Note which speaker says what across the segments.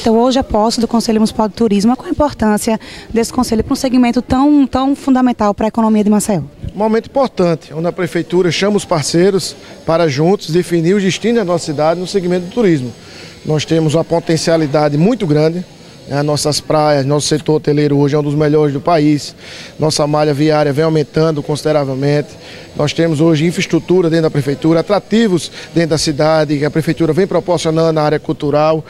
Speaker 1: Então hoje a posse do Conselho Municipal de Turismo, qual a importância desse conselho para um segmento tão, tão fundamental para a economia de Maceió?
Speaker 2: Um momento importante, onde a prefeitura chama os parceiros para juntos definir o destino da nossa cidade no segmento do turismo. Nós temos uma potencialidade muito grande, né? nossas praias, nosso setor hoteleiro hoje é um dos melhores do país, nossa malha viária vem aumentando consideravelmente, nós temos hoje infraestrutura dentro da prefeitura, atrativos dentro da cidade, que a prefeitura vem proporcionando na área cultural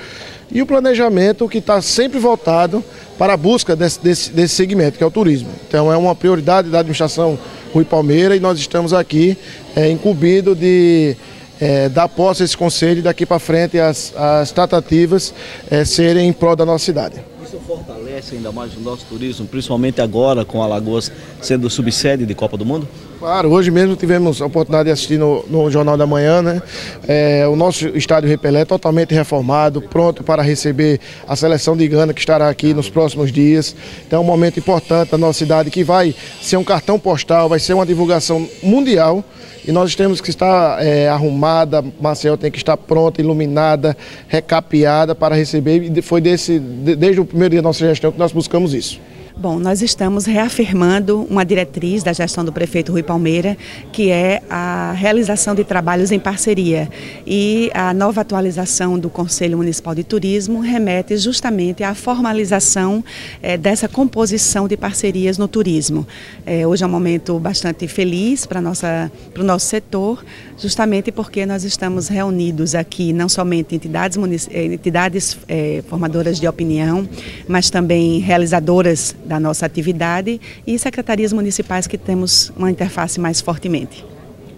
Speaker 2: e o planejamento que está sempre voltado para a busca desse, desse, desse segmento, que é o turismo. Então é uma prioridade da administração Rui Palmeira e nós estamos aqui é, incumbido de é, dar posse a esse conselho e daqui para frente as, as tratativas é, serem em prol da nossa cidade.
Speaker 3: Isso fortalece ainda mais o nosso turismo, principalmente agora com Alagoas sendo subsede de Copa do Mundo?
Speaker 2: Claro, hoje mesmo tivemos a oportunidade de assistir no, no Jornal da Manhã, né? É, o nosso estádio Repelé totalmente reformado, pronto para receber a seleção de Gana que estará aqui nos próximos dias. Então é um momento importante da nossa cidade que vai ser um cartão postal, vai ser uma divulgação mundial e nós temos que estar é, arrumada, Maceió tem que estar pronta, iluminada, recapeada para receber e foi desse, desde o primeiro dia da nossa gestão que nós buscamos isso.
Speaker 1: Bom, nós estamos reafirmando uma diretriz da gestão do prefeito Rui Palmeira, que é a realização de trabalhos em parceria. E a nova atualização do Conselho Municipal de Turismo remete justamente à formalização é, dessa composição de parcerias no turismo. É, hoje é um momento bastante feliz para, o nosso setor, justamente porque nós estamos reunidos aqui, não somente entidades, entidades é, formadoras de opinião, mas também realizadoras da nossa atividade e secretarias municipais que temos uma interface mais fortemente.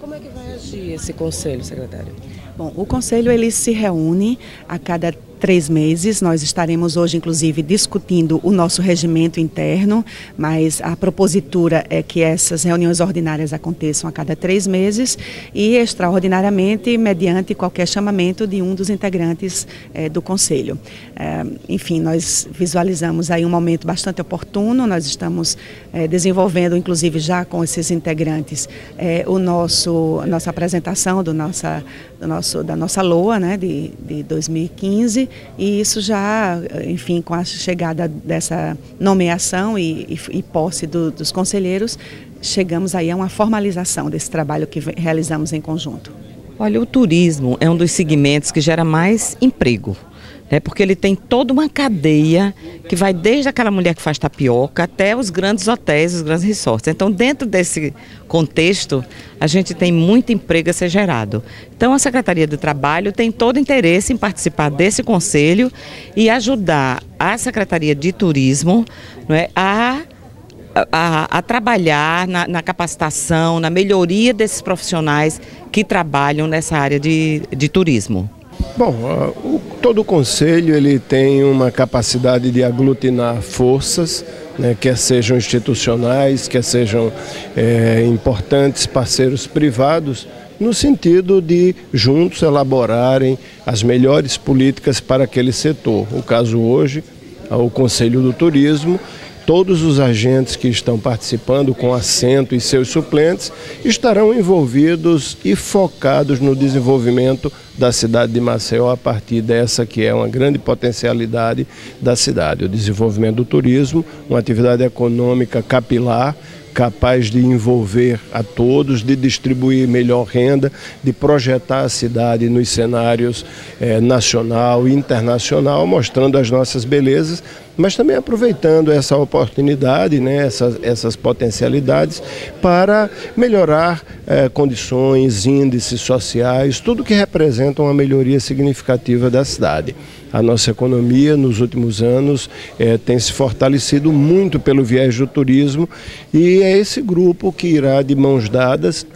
Speaker 4: Como é que vai agir esse conselho, secretário?
Speaker 1: Bom, o conselho ele se reúne a cada três meses. Nós estaremos hoje, inclusive, discutindo o nosso regimento interno, mas a propositura é que essas reuniões ordinárias aconteçam a cada três meses e, extraordinariamente, mediante qualquer chamamento de um dos integrantes é, do Conselho. É, enfim, nós visualizamos aí um momento bastante oportuno, nós estamos é, desenvolvendo, inclusive, já com esses integrantes, o nosso, nossa apresentação do nossa, do nosso, da nossa LOA né, de, de 2015 e isso já, enfim, com a chegada dessa nomeação e, e, e posse do, dos conselheiros, chegamos aí a uma formalização desse trabalho que realizamos em conjunto.
Speaker 4: Olha, o turismo é um dos segmentos que gera mais emprego né? porque ele tem toda uma cadeia que vai desde aquela mulher que faz tapioca até os grandes hotéis, os grandes resorts. Então, dentro desse contexto, a gente tem muito emprego a ser gerado. Então, a Secretaria do Trabalho tem todo interesse em participar desse conselho e ajudar a Secretaria de Turismo não é, a a, a, trabalhar na, na, capacitação, na melhoria desses profissionais que trabalham nessa área de, de turismo.
Speaker 5: Bom, o, todo o conselho ele tem uma capacidade de aglutinar forças, né, quer sejam institucionais, quer sejam é, importantes parceiros privados, no sentido de juntos elaborarem as melhores políticas para aquele setor. O caso hoje, o Conselho do Turismo Todos os agentes que estão participando com assento e seus suplentes estarão envolvidos e focados no desenvolvimento da cidade de Maceió a partir dessa que é uma grande potencialidade da cidade, o desenvolvimento do turismo, uma atividade econômica capilar capaz de envolver a todos, de distribuir melhor renda, de projetar a cidade nos cenários eh, nacional e internacional, mostrando as nossas belezas, mas também aproveitando essa oportunidade, né, essas, essas potencialidades, para melhorar eh, condições, índices sociais, tudo que representa uma melhoria significativa da cidade. A nossa economia nos últimos anos é, tem se fortalecido muito pelo viés do turismo e é esse grupo que irá de mãos dadas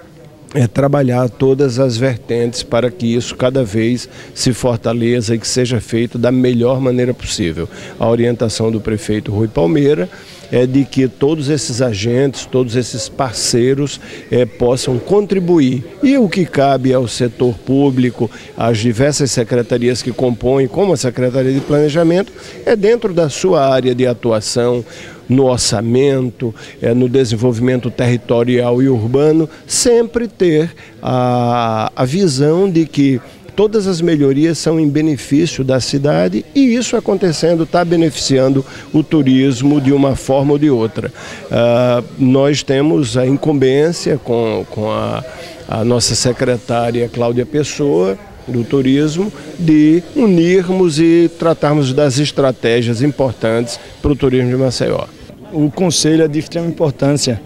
Speaker 5: é trabalhar todas as vertentes para que isso cada vez se fortaleça e que seja feito da melhor maneira possível. A orientação do prefeito Rui Palmeira é de que todos esses agentes, todos esses parceiros é, possam contribuir. E o que cabe ao setor público, às diversas secretarias que compõem, como a Secretaria de Planejamento, é dentro da sua área de atuação, no orçamento, é, no desenvolvimento territorial e urbano, sempre ter a, a visão de que todas as melhorias são em benefício da cidade e isso acontecendo está beneficiando o turismo de uma forma ou de outra. Uh, nós temos a incumbência com, com a, a nossa secretária Cláudia Pessoa, do turismo, de unirmos e tratarmos das estratégias importantes para o turismo de Maceió.
Speaker 6: O conselho é de extrema importância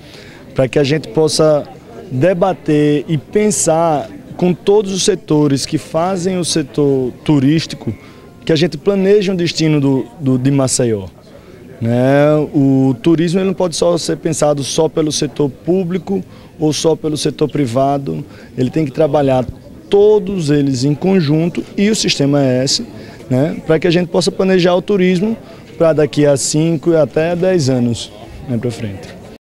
Speaker 6: para que a gente possa debater e pensar com todos os setores que fazem o setor turístico, que a gente planeje um destino do, do, de Maceió. Né? O turismo ele não pode só ser pensado só pelo setor público ou só pelo setor privado, ele tem que trabalhar todos eles em conjunto e o sistema S, né? para que a gente possa planejar o turismo para daqui a 5 e até 10 anos né, para frente.